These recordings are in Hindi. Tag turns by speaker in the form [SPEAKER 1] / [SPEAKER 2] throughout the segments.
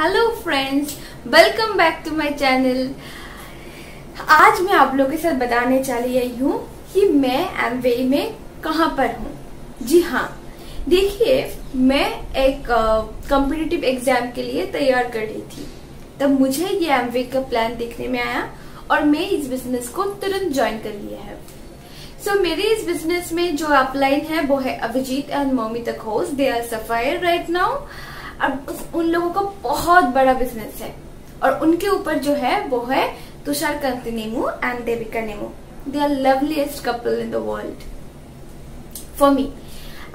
[SPEAKER 1] Hello friends welcome back to my channel आज मैं आप लोगों के साथ बताने चली आई हूँ कि मैं एमवे में कहाँ पर हूँ। जी हाँ। देखिए मैं एक कॉम्पिटिटिव एग्ज़ाम के लिए तैयार कर रही थी। तब मुझे ये एमवे का प्लान देखने में आया और मैं इस बिज़नेस को तुरंत ज्वाइन कर लिया है। सो so, मेरे इस बिज़नेस में जो अपलाइन है वो है अभिजीत एंड मोमिता खोज they are sapphire right now अब उस, उन लोगों का बहुत बड़ा बिज़नेस है। और उनके ऊपर जो है, वो है Tushar Kanti Nemu and Devika Nemu. They are loveliest couple in the world for me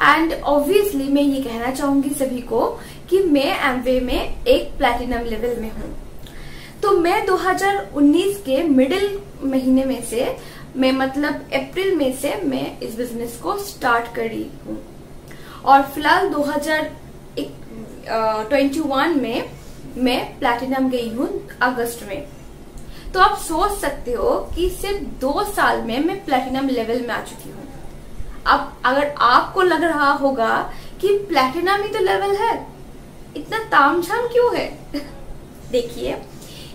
[SPEAKER 1] and obviously मैं ये कहना चाहूँगी सभी को कि मैं एमवे में एक प्लेटिनम लेवल में हूँ। तो मैं 2019 के मिडिल महीने में से, मैं मतलब अप्रैल में से मैं इस बिज़नेस को स्टार्ट कर रही हूँ। और फ़िलहाल 2021 में मैं प्लैटिनम गई हूँ अगस्त में। तो आप सोच सकते हो कि सिर्फ़ दो साल में मैं प्लैटिनम लेवल में आ चुकी हूँ। अब अगर आपको लग रहा होगा कि प्लैटिनम ही तो लेवल है, इतना तामझाम क्यों है? देखिए,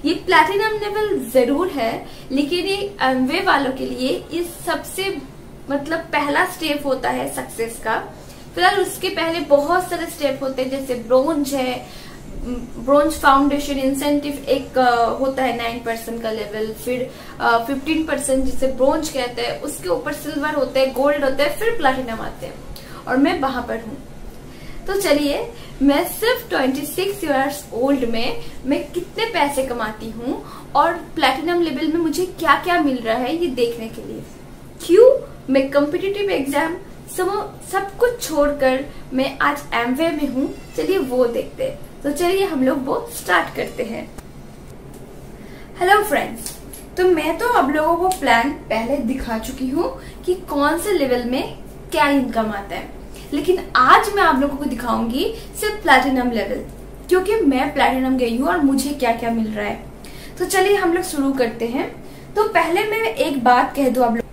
[SPEAKER 1] ये प्लैटिनम लेवल ज़रूर है, लेकिन ये एमवे वालों के लिए ये सबसे मतलब पहला स्टेप होता है सक्सेस का। फ़िलहाल उसके पहले बहुत सारे स्टेप होते हैं, जैसे ब्रोंज है ब्रोंज फाउंडेशन इंसेंटिव एक होता है नाइन परसेंट का लेवल फिर फिफ्टीन परसेंट जिसे ब्रोंज कहते हैं, उसके ऊपर सिल्वर होते हैं गोल्ड होते हैं, फिर प्लेटिनम आते हैं। और मैं वहाँ पर हूँ। तो चलिए, मैं सिर्फ़ 26 इयर्स ओल्ड में, मैं कितने पैसे कमाती हूँ और प्लेटिनम लेवल में मुझे क्या क्या मिल रहा है ये देखने के लिए। क्यों मैं कम्पिटिटिव एग्ज़ाम सब सब कुछ छोड़कर मैं आज एमवे में हूँ। चलिए वो देखते हैं। तो चलिए हम लोग वो स्टार्ट करते हैं। हेलो फ्रेंड्स तो मैं तो अब लोगों को प्लान पहले दिखा चुकी हूँ कि कौन से लेवल में क्या इनकम आता है। लेकिन आज मैं आप लोगों को दिखाऊँगी सिर्फ़ प्लेटिनम लेवल क्योंकि मैं प्लेटिनम गई हूँ और मुझे क्या क्या मिल रहा है। तो चलिए हम लोग शुरू करते हैं। तो पहले मैं एक बात कह दू आप लोग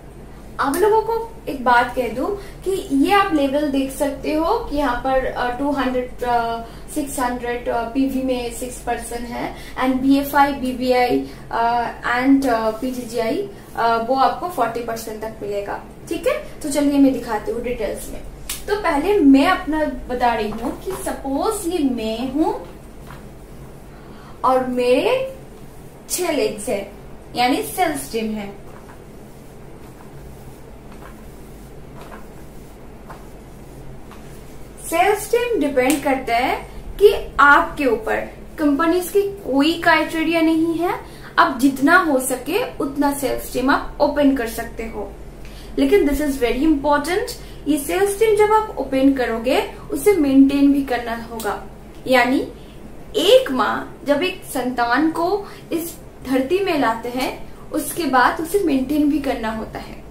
[SPEAKER 1] आप लोगों को एक बात कह दू कि ये आप लेवल देख सकते हो कि यहाँ पर two hundred six hundred PV में सिक्स परसेंट है and B F I B I and PGGI वो आपको फोर्टी परसेंट तक मिलेगा। ठीक है? तो चलिए मैं दिखाती हूँ डिटेल्स में। तो पहले मैं अपना बता रही हूँ कि सपोज़ ये मैं हूँ और मेरे छह लेग्स है, यानी सेल स्ट्रीम है। सेल स्ट्रीम डिपेंड करता है कि आपके ऊपर कंपनीज़ की कोई क्राइटेरिया नहीं है। आप जितना हो सके उतना सेल स्ट्रीम आप ओपन कर सकते हो। लेकिन दिस इज़ वेरी इंपॉर्टेंट ये सेल्स टीम जब आप ओपन करोगे, उसे मेंटेन भी करना होगा। यानी एक माँ जब एक संतान को इस धरती में लाते हैं, उसके बाद उसे मेंटेन भी करना होता है।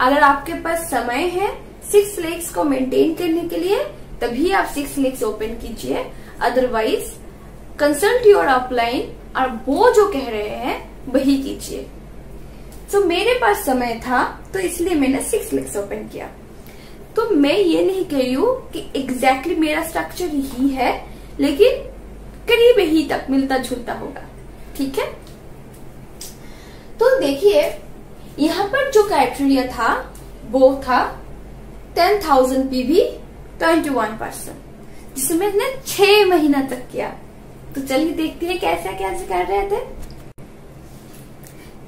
[SPEAKER 1] अगर आपके पास समय है सिक्स लेग्स को मेंटेन करने के लिए तभी आप सिक्स लेग्स ओपन कीजिए। अदरवाइज़ कंसल्ट योर अपलाइन और वो जो कह रहे हैं वही कीजिए। तो so, मेरे पास समय था तो इसलिए मैंने सिक्स लेग्स ओपन किया। तो मैं ये नहीं कह रही हूँ कि एग्जैक्टली exactly मेरा स्ट्रक्चर ही है लेकिन करीब ही तक मिलता जुलता होगा। ठीक है? तो देखिए यहाँ पर जो क्राइटेरिया था वो था ten thousand PV twenty one percent जिसे मैंने छह महीना तक किया। तो चलिए देखते हैं कैसे कैसे कर रहे थे।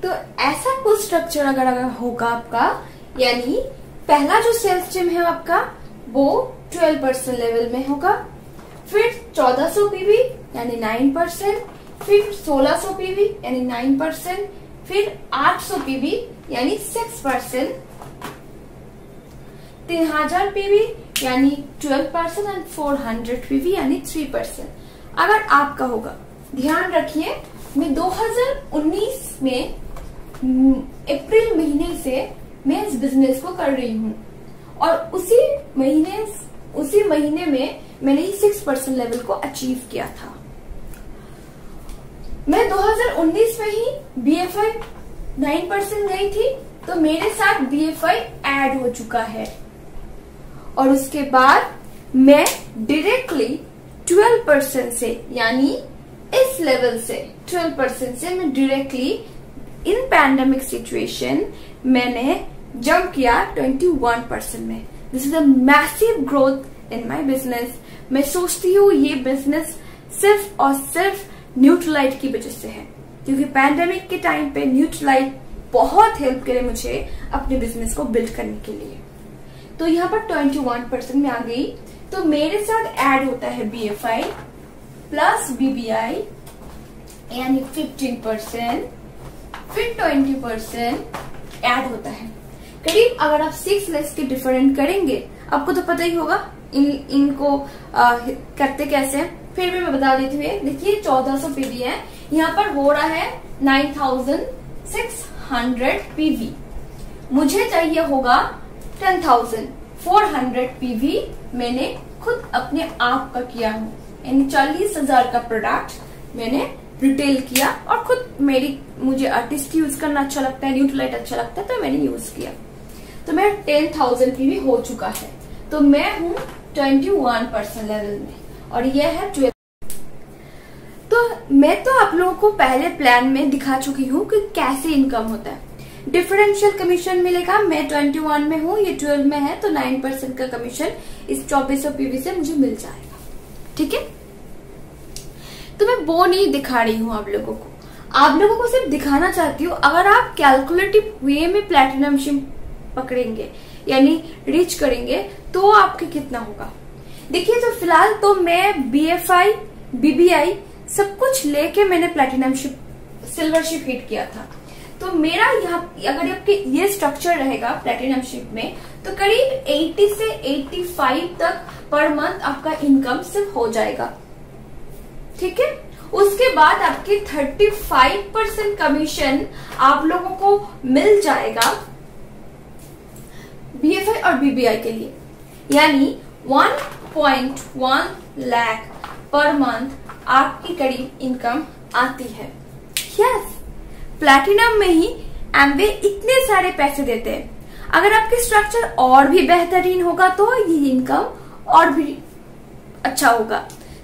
[SPEAKER 1] तो ऐसा कुछ स्ट्रक्चर अगर अगर होगा आपका, यानी पहला जो सेल्स जिम है आपका, वो 12 परसेंट लेवल में होगा। फिर 1400 पीवी यानी 9 परसेंट फिर 1600 पीवी यानी 9 परसेंट फिर 800 पीवी यानी 6 परसेंट तीन हज़ार पीवी यानी 12 परसेंट एंड 400 पीवी यानी 3 परसेंट अगर आपका होगा, ध्यान रखिए, मैं 2019 में अप्रैल महीने से मैं इस बिज़नेस को कर रही हूँ। और उसी महीने उसी महीने में मैंने ही सिक्स परसेंट लेवल को अचीव किया था। मैं 2019 में ही B F I nine percent गई थी तो मेरे साथ बी एफ़ आई एड हो चुका है। और उसके बाद मैं डायरेक्टली 12 परसेंट से, यानी इस लेवल से 12 परसेंट से मैं डायरेक्टली इन पैंडेमिक सिचुएशन मैंने जंप किया 21 परसेंट में. This is a massive growth in my business मैं सोचती हूँ ये बिज़नेस सिर्फ़ और सिर्फ़ न्यूट्रलाइट की वजह से है, क्योंकि पैंडेमिक के टाइम पे न्यूट्रलाइट बहुत हेल्प करे मुझे अपने बिज़नेस को बिल्ड करने के लिए। तो यहाँ पर 21 परसेंट में आ गई। तो मेरे साथ ऐड होता है B F I plus BBI यानी 15 परसेंट फिर 20 परसेंट एड होता है। करीब अगर आप सिक्स लेस के डिफरेंट करेंगे आपको तो पता ही होगा इन इनको आ, करते कैसे फिर भी मैं बता देती हूँ देखिए चौदह सौ पीवी है। यहाँ पर हो रहा है nine thousand six hundred PV मुझे चाहिए होगा ten thousand four hundred PV मैंने खुद अपने आप का किया हूँ। यानी चालीस हज़ार का प्रोडक्ट मैंने रिटेल किया और खुद मेरी, मुझे आर्टिस्ट यूज़ करना अच्छा लगता है न्यूट्रलाइट अच्छा लगता है तो मैंने यूज़ किया। तो मैं टेन थाउज़ेंड पीवी हो चुका है। तो मैं हूँ ट्वेंटी वन परसेंट लेवल में और यह है ट्वेल्व तो मैं तो आप लोगों को पहले प्लान में दिखा चुकी हूँ कि कैसे इनकम होता है। डिफरेंशियल कमीशन मिलेगा। मैं 21 में हूँ, ये 12 में है तो 9 परसेंट का कमीशन इस चौबीस पीवी से मुझे मिल जाएगा। ठीक है? तो मैं वो नहीं दिखा रही हूँ आप लोगों को। आप लोगों को सिर्फ़ दिखाना चाहती हूँ, अगर आप कैलकुलेटिव वे में प्लेटिनम शिम पकड़ेंगे, यानी रीच करेंगे तो आपके कितना होगा? देखिए तो फ़िलहाल तो मैं बी एफ़ आई बीबीआई सब कुछ लेके मैंने platinum ship silver ship hit किया था। तो मेरा यहाँ, अगर आपके ये स्ट्रक्चर रहेगा प्लेटिनम शिप में तो करीब 80 से 85 तक पर मंथ आपका इनकम सिर्फ़ हो जाएगा। ठीक है? उसके बाद आपके 35 परसेंट कमीशन आप लोगों को मिल जाएगा बीएफआई और बीबीआई के लिए। यानी 1.1 लाख पर मंथ आपकी करीब इनकम आती है। यस प्लैटिनम में ही एमवे इतने सारे पैसे देते हैं। अगर आपके स्ट्रक्चर और भी बेहतरीन होगा तो ये इनकम और भी अच्छा होगा।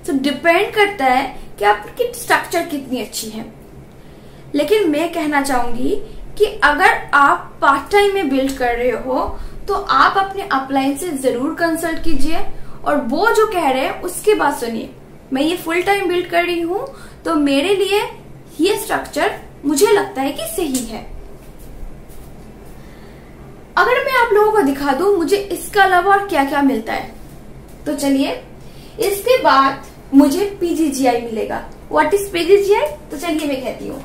[SPEAKER 1] तो डिपेंड करता है कि आपकी स्ट्रक्चर कितनी अच्छी है। लेकिन मैं कहना चाहूँगी कि अगर आप पार्ट टाइम में बिल्ड कर रहे हो तो आप अपने अपलाइन से ज़रूर कंसल्ट कीजिए, और वो जो कह रहे हैं, उसके बाद सुनिए। मैं ये फुल टाइम बिल्ड कर रही हूँ तो मेरे लिए ये स्ट्रक्चर मुझे लगता है कि सही है। अगर मैं आप लोगों को दिखा दूँ, मुझे इसका अलावा और क्या क्या मिलता है? तो चलिए, इसके बाद मुझे पीजीजीआई मिलेगा। व्हाट इज़ पीजीजीआई तो चलिए मैं कहती हूँ।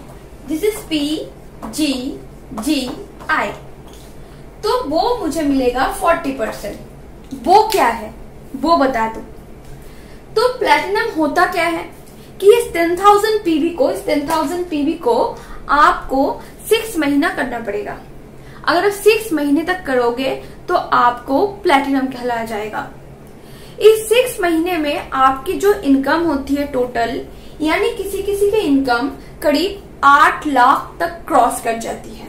[SPEAKER 1] This is P G G I तो वो मुझे मिलेगा फोर्टी परसेंट वो क्या है? वो बता दो। तो प्लेटिनम होता क्या है? कि इस टेन थाउज़ेंड पीवी को, इस टेन थाउज़ेंड पीवी को आपको सिक्स महीना करना पड़ेगा। अगर आप सिक्स महीने तक करोगे तो आपको प्लेटिनम कहलाया जाएगा। इस सिक्स महीने में आपकी जो इनकम होती है टोटल यानी किसी किसी की इनकम करीब आठ लाख तक क्रॉस कर जाती है।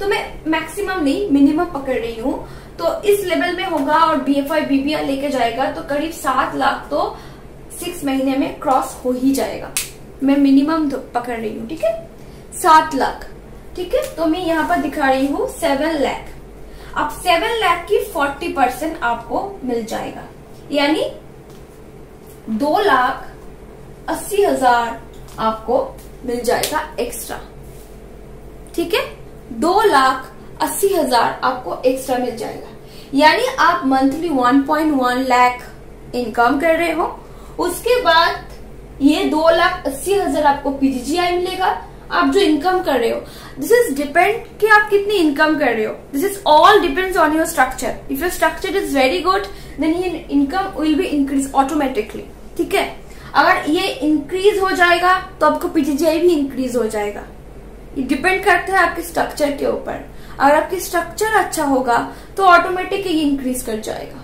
[SPEAKER 1] तो मैं मैक्सिमम नहीं मिनिमम पकड़ रही हूँ। तो इस लेवल में होगा और बी एफ़ आई बीबीआई लेके जाएगा तो करीब सात लाख तो सिक्स महीने में क्रॉस हो ही जाएगा। मैं मिनिमम पकड़ रही हूँ, ठीक है? सात लाख, ठीक है? तो मैं यहाँ पर दिखा रही हूँ सेवन लैख। अब सेवन लाख की फोर्टी परसेंट आपको मिल जाएगा। यानी दो लाख अस्सी हज़ार आपको मिल जाएगा एक्स्ट्रा ठीक है? दो लाख अस्सी हज़ार आपको एक्स्ट्रा मिल जाएगा। यानी आप monthly one point one lakh income कर रहे हो उसके बाद ये दो लाख अस्सी हज़ार आपको पीजीजीआई मिलेगा। आप जो इनकम कर रहे हो दिस इज़ डिपेंड कि आप कितनी इनकम कर रहे हो। This is all depends on your structure if your structure is very good then ये income will be increase automatically ठीक है? अगर ये इंक्रीज हो जाएगा तो आपको पीजीजीआई भी इंक्रीज हो जाएगा। ये डिपेंड करता है आपके स्ट्रक्चर के ऊपर। अगर आपकी स्ट्रक्चर अच्छा होगा तो ऑटोमेटिक ये इंक्रीज कर जाएगा।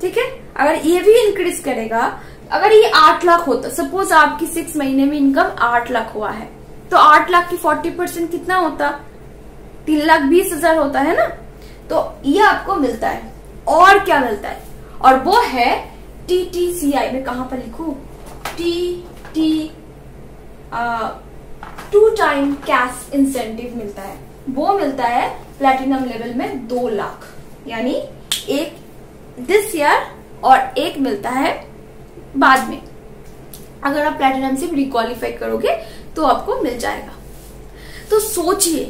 [SPEAKER 1] ठीक है? अगर ये भी इंक्रीज करेगा, अगर ये आठ लाख होता सपोज़ आपकी सिक्स महीने में इनकम आठ लाख हुआ है तो आठ लाख की फोर्टी परसेंट कितना होता? तीन लाख बीस हज़ार होता, है ना? तो ये आपको मिलता है। और क्या मिलता है? और वो है टी टी सी आई में कहा पर लिखू? T T two time cash incentive मिलता है। वो मिलता है प्लेटिनम लेवल में दो लाख, यानी एक दिस ईयर और एक मिलता है बाद में। अगर आप प्लेटिनम से रिक्वालीफाई करोगे तो आपको मिल जाएगा। तो सोचिए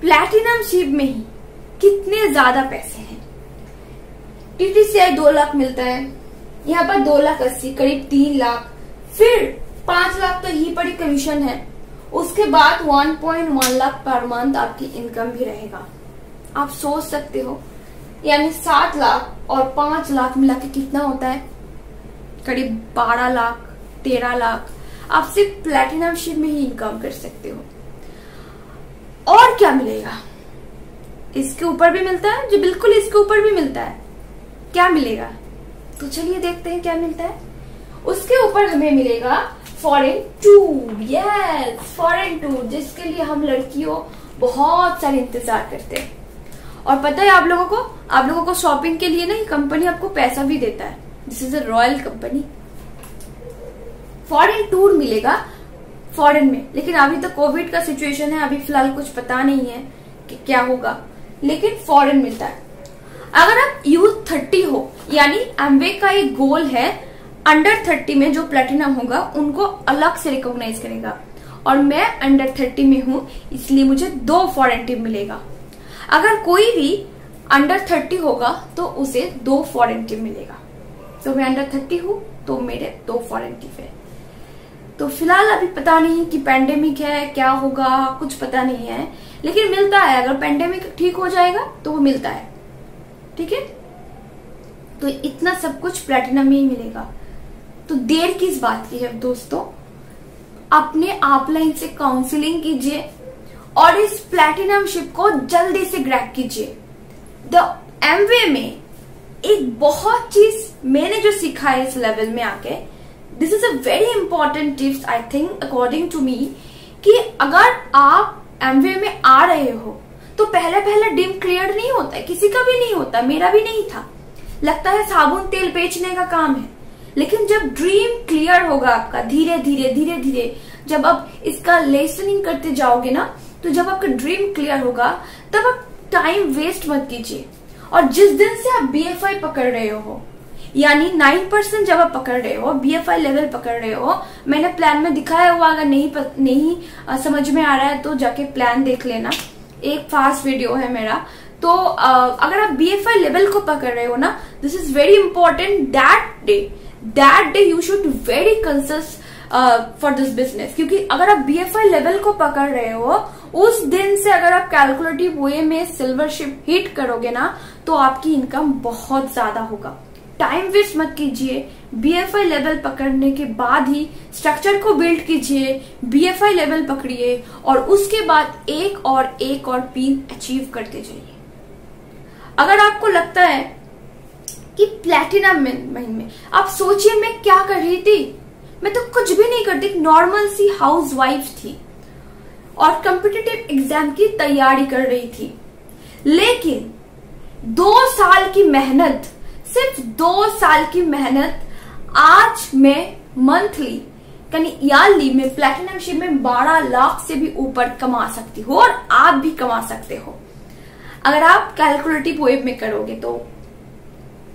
[SPEAKER 1] प्लेटिनम शिप में ही कितने ज़्यादा पैसे हैं। टीटीसीआई दो लाख मिलता है, यहाँ पर दो लाख अस्सी, करीब तीन लाख। फिर पाँच लाख तो यही पड़ी कमीशन है। उसके बाद 1.1 लाख पर मंथ आपकी इनकम भी रहेगा। आप सोच सकते हो यानी सात लाख और पाँच लाख मिला के कितना होता है? करीब बारह लाख, तेरह लाख। आप सिर्फ़ प्लेटिनम शिप में ही इनकम कर सकते हो। और क्या मिलेगा? इसके ऊपर भी मिलता है? जो बिल्कुल इसके ऊपर भी मिलता है, क्या मिलेगा? तो चलिए देखते हैं क्या मिलता है। उसके ऊपर हमें मिलेगा foreign tour yes foreign tour जिसके लिए हम लड़कियों बहुत सारे इंतज़ार करते हैं। और पता है आप लोगों को? आप लोगों को शॉपिंग के लिए ना ये कंपनी आपको पैसा भी देता है। This is a royal company foreign tour मिलेगा फॉरेन में। लेकिन अभी तो कोविड का सिचुएशन है, अभी फ़िलहाल कुछ पता नहीं है कि क्या होगा। लेकिन फॉरेन मिलता है। अगर आप यूथ थर्टी हो, यानी एमवे का एक गोल है अंडर थर्टी में जो प्लेटिनम होगा, उनको अलग से रिकॉग्नाइज करेगा। और मैं अंडर थर्टी में हूँ, इसलिए मुझे दो फॉरेन टीम मिलेगा। अगर कोई भी अंडर थर्टी होगा तो उसे दो फॉरेन टीम मिलेगा। तो मैं अंडर थर्टी हूँ तो मेरे दो फॉरेन टीम है। तो फ़िलहाल अभी पता नहीं कि पैंडेमिक है, क्या होगा, कुछ पता नहीं है। लेकिन मिलता है, अगर पैंडेमिक ठीक हो जाएगा तो वो मिलता है। ठीक है? तो इतना सब कुछ प्लेटिनम में ही मिलेगा। तो देर किस बात की है, दोस्तों? अपने आपलाइन से काउंसलिंग कीजिए। और इस प्लेटिनम शिप को जल्दी से ग्रैप कीजिए। द एमवे में एक बहुत चीज़ मैंने जो सीखा है इस लेवल में आके this is a very important tips I think according to me कि अगर आप एमवे में आ रहे हो तो पहले पहले डिम क्लियर नहीं होता है, किसी का भी नहीं होता, मेरा भी नहीं था। लगता है साबुन तेल बेचने का काम है। लेकिन जब ड्रीम क्लियर होगा आपका धीरे धीरे धीरे धीरे जब आप इसका लेसनिंग करते जाओगे ना तो जब आपका ड्रीम क्लियर होगा तब आप टाइम वेस्ट मत कीजिए। और जिस दिन से आप बीएफआई पकड़ रहे हो यानी नाइन परसेंट जब आप पकड़ रहे हो बीएफआई लेवल पकड़ रहे हो मैंने प्लान में दिखाया हुआ अगर नहीं नहीं आ, समझ में आ रहा है तो जाके प्लान देख लेना। एक फास्ट वीडियो है मेरा। तो आ, अगर आप बी लेवल को पकड़ रहे हो ना this is very important that day that day you should very consist for this business क्योंकि अगर आप बीएफआई लेवल को पकड़ रहे हो उस दिन से अगर आप कैलकुलेटिव वे में सिल्वर शिप हिट करोगे ना तो आपकी इनकम बहुत ज़्यादा होगा। टाइम वेस्ट मत कीजिए। बीएफआई लेवल पकड़ने के बाद ही स्ट्रक्चर को बिल्ड कीजिए बीएफआई लेवल पकड़िए और उसके बाद एक और एक और पीन अचीव करते जाइए। अगर आपको लगता है कि प्लेटिनम महीन में, आप सोचिए मैं क्या कर रही थी? मैं तो कुछ भी नहीं करती नॉर्मल सी हाउस वाइफ थी। और कम्पिटेटिव एग्ज़ाम की तैयारी कर रही थी। लेकिन दो साल की मेहनत, सिर्फ़ दो साल की मेहनत आज मैं मंथली यानी में प्लेटिनम शिप में 12 लाख से भी ऊपर कमा सकती हो और आप भी कमा सकते हो। अगर आप कैलकुलेटिव वेब में करोगे तो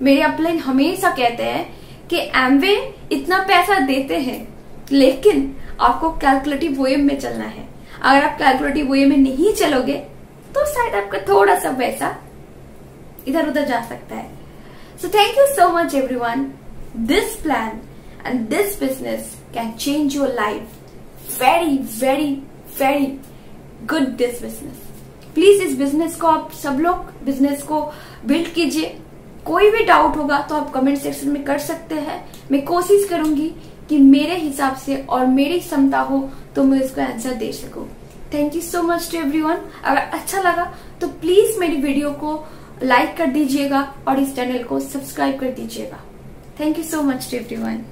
[SPEAKER 1] मेरे अपलाइन हमेशा कहते हैं कि एमवे इतना पैसा देते हैं, लेकिन आपको कैलकुलेटिव वेब में चलना है। अगर आप कैलकुलेटिव वे में नहीं चलोगे तो शायद आपका थोड़ा सा पैसा इधर उधर जा सकता है। So thank you so much every one this plan and this business can change your life very very very good this business please इस बिज़नेस को आप सब लोग बिज़नेस को बिल्ड कीजिए। कोई भी डाउट होगा तो आप कमेंट सेक्शन में कर सकते हैं। मैं कोशिश करूँगी कि मेरे हिसाब से और मेरी क्षमता हो तो मैं इसको आंसर दे सकूँ। Thank you so much to everyone अगर अच्छा लगा तो प्लीज़ मेरी वीडियो को लाइक कर दीजिएगा और इस चैनल को सब्सक्राइब कर दीजिएगा। Thank you so much to everyone